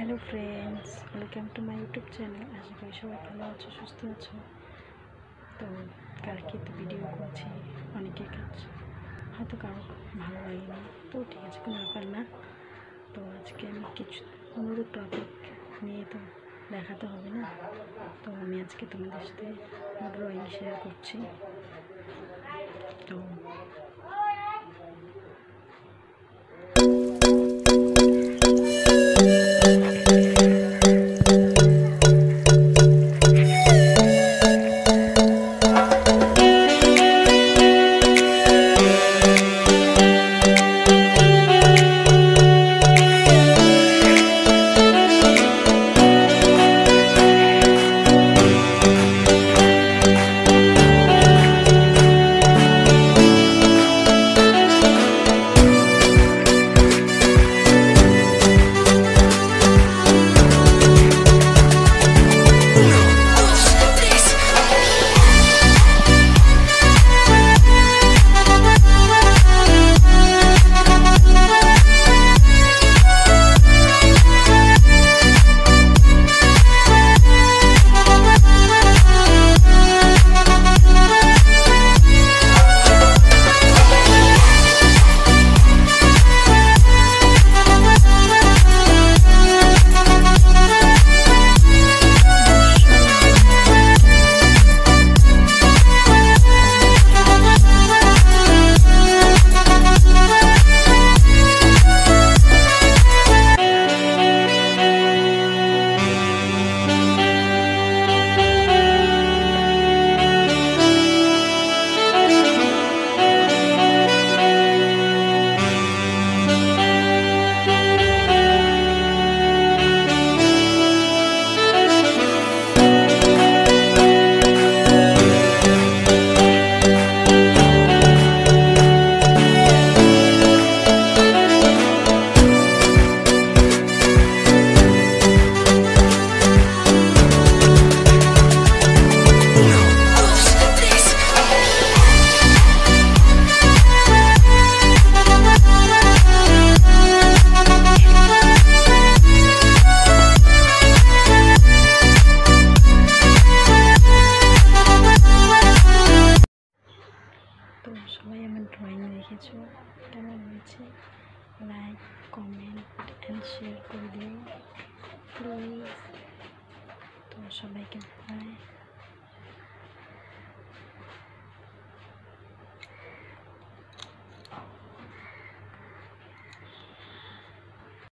Hello friends welcome to my YouTube channel আশা করি সবাই ভালো আছো, সুস্থ আছো। তো কালকে তো ভিডিও করছি, অনেকের কাছে। হয়তো কারও ভালো লাগেনি। তো ঠিক আছে, কোনো ব্যাপার না। তো আজকে আমি কিছু অনুরোধ টপিক নিয়ে তো দেখাতে হবে না। তো আমি আজকে তোমাদের সাথে ড্রয়িং শেয়ার করছি। তো ড্রয়িং দেখেছ? কেমন হয়েছে লাইক কমেন্ট অ্যান্ড শেয়ার করে দিও। প্লিজ তো সবাইকে বাই